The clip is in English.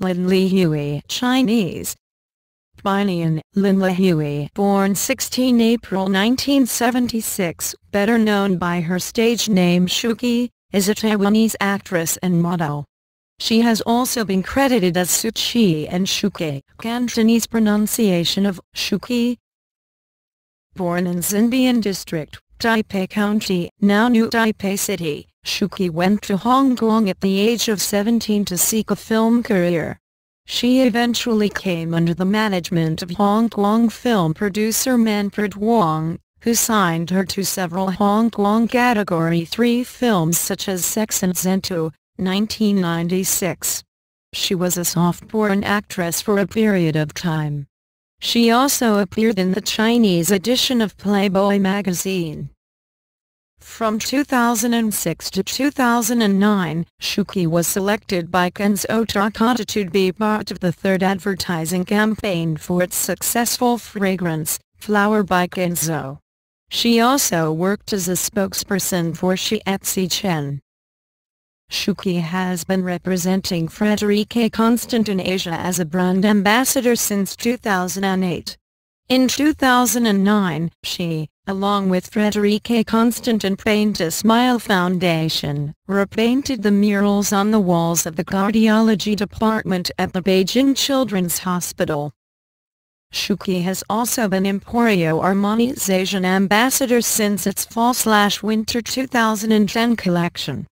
Lin Lihui Chinese Binian Lin Lihui born 16 April 1976, better known by her stage name Shu Qi, is a Taiwanese actress and model. She has also been credited as Hsu Chi and Shu Kei, Cantonese pronunciation of Shu Qi. Born in Xindian District, Taipei County, now New Taipei City, Shu Qi went to Hong Kong at the age of 17 to seek a film career. She eventually came under the management of Hong Kong film producer Manfred Wong, who signed her to several Hong Kong Category 3 films such as Sex and Zen II, 1996. She was a soft-porn actress for a period of time. She also appeared in the Chinese edition of Playboy magazine. From 2006 to 2009, Shu Qi was selected by Kenzo Takada to be part of the third advertising campaign for its successful fragrance, Flower by Kenzo. She also worked as a spokesperson for Shiatzy Chen. Shu Qi has been representing Frédérique Constant in Asia as a brand ambassador since 2008. In 2009, she, along with Frédérique Constant and Paint a Smile Foundation, repainted the murals on the walls of the cardiology department at the Beijing Children's Hospital. Shu Qi has also been Emporio Armani's Asian ambassador since its fall-winter 2010 collection.